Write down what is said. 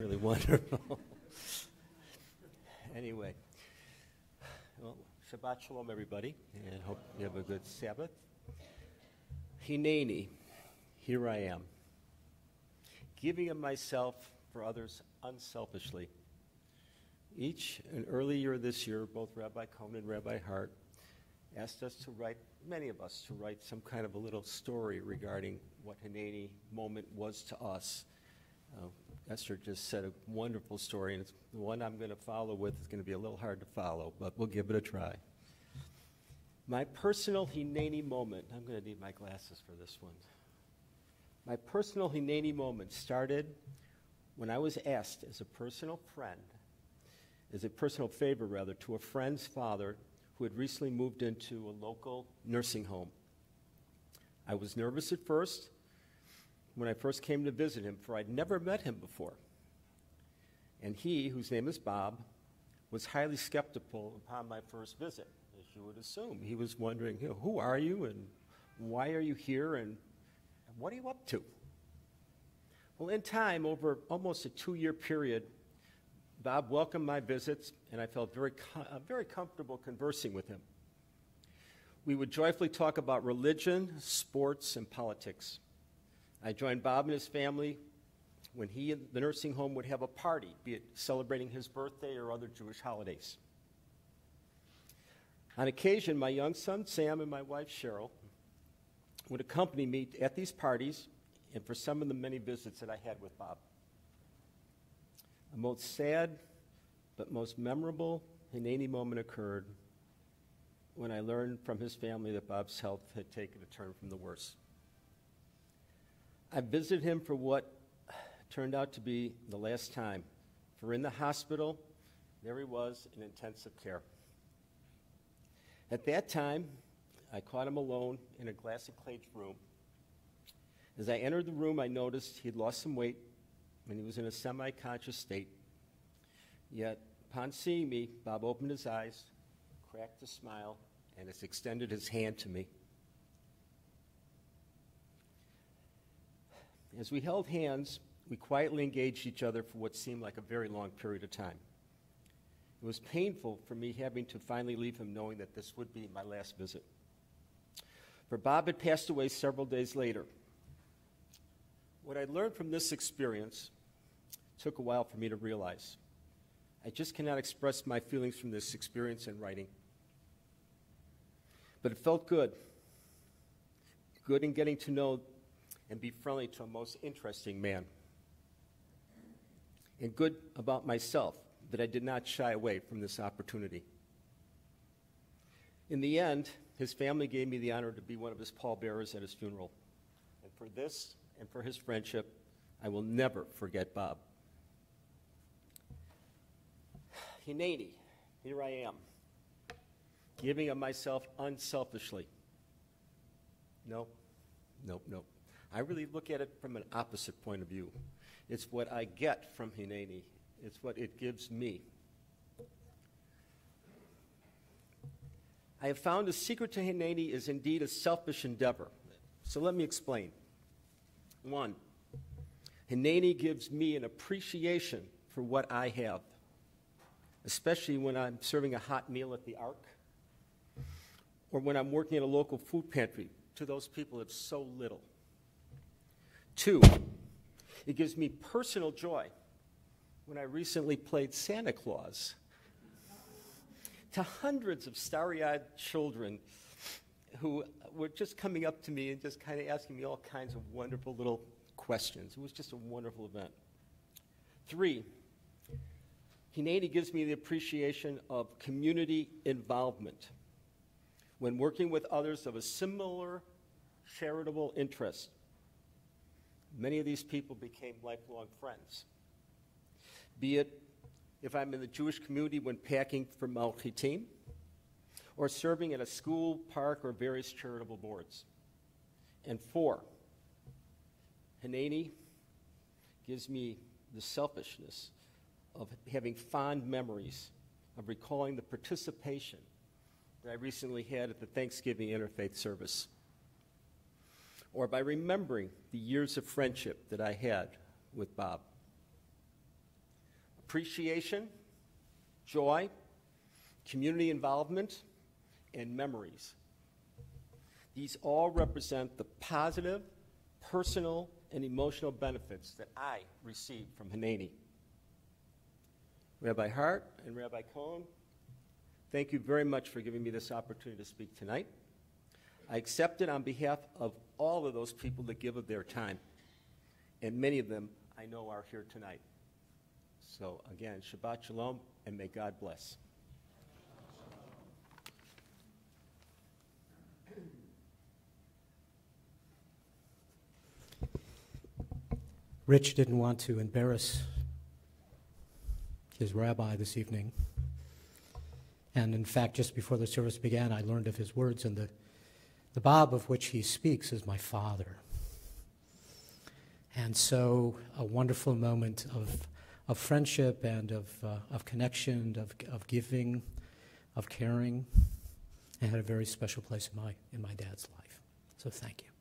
really wonderful. anyway, well, Shabbat Shalom, everybody, and hope you have a good Sabbath. Hineni, here I am, giving of myself for others unselfishly. Each, an early year this year, both Rabbi Cohen and Rabbi Hart asked us to write, many of us, to write some kind of a little story regarding what Hineni moment was to us. Uh, Esther just said a wonderful story, and it's the one I'm going to follow with is going to be a little hard to follow, but we'll give it a try. My personal Hineni moment, I'm going to need my glasses for this one. My personal Hineni moment started when I was asked as a personal friend, as a personal favor rather, to a friend's father who had recently moved into a local nursing home. I was nervous at first when I first came to visit him, for I'd never met him before. And he, whose name is Bob, was highly skeptical upon my first visit, as you would assume. He was wondering, you know, who are you and why are you here and what are you up to? Well, in time, over almost a two year period, Bob welcomed my visits, and I felt very, uh, very comfortable conversing with him. We would joyfully talk about religion, sports, and politics. I joined Bob and his family when he and the nursing home would have a party, be it celebrating his birthday or other Jewish holidays. On occasion, my young son Sam and my wife Cheryl would accompany me at these parties and for some of the many visits that I had with Bob. A most sad but most memorable Hineni moment occurred when I learned from his family that Bob's health had taken a turn from the worse. I visited him for what turned out to be the last time. For in the hospital, there he was in intensive care. At that time, I caught him alone in a glass enclosed room. As I entered the room, I noticed he had lost some weight and he was in a semi conscious state. Yet, upon seeing me, Bob opened his eyes, cracked a smile, and has extended his hand to me. As we held hands, we quietly engaged each other for what seemed like a very long period of time. It was painful for me having to finally leave him knowing that this would be my last visit. For Bob had passed away several days later. What I learned from this experience took a while for me to realize. I just cannot express my feelings from this experience in writing. But it felt good. Good in getting to know and be friendly to a most interesting man. And good about myself that I did not shy away from this opportunity. In the end, his family gave me the honor to be one of his pallbearers at his funeral. And for this and for his friendship, I will never forget Bob. Hineni, here I am, giving of myself unselfishly. No, nope, nope. I really look at it from an opposite point of view. It's what I get from Hineni, it's what it gives me. I have found the secret to Hineni is indeed a selfish endeavor. So let me explain. One, Hineni gives me an appreciation for what I have, especially when I'm serving a hot meal at the Ark or when I'm working at a local food pantry to those people that have so little. Two, it gives me personal joy when I recently played Santa Claus to hundreds of starry eyed children who were just coming up to me and just kind of asking me all kinds of wonderful little questions. It was just a wonderful event. Three, Hineni gives me the appreciation of community involvement when working with others of a similar charitable interest. Many of these people became lifelong friends. Be it if I'm in the Jewish community when packing for Maot Chitim, or serving at a school, park, or various charitable boards. And four, Hineni gives me the selfishness of having fond memories of recalling the participation that I recently had at the Thanksgiving Interfaith service or by remembering the years of friendship that I had with Bob. appreciation, joy, community involvement, and memories. These all represent the positive, personal, and emotional benefits that I received from Hineni. Rabbi Hart and Rabbi Cohen, thank you very much for giving me this opportunity to speak tonight. I accept it on behalf of all of those people that give of their time, and many of them I know are here tonight. So, again, Shabbat Shalom, and may God bless. Rich didn't want to embarrass his rabbi this evening. And in fact, just before the service began, I learned of his words, and the, the Bob of which he speaks is my father. And so, a wonderful moment of, of friendship and of, uh, of connection, of, of giving, of caring, and had a very special place in my, in my dad's life. So, thank you.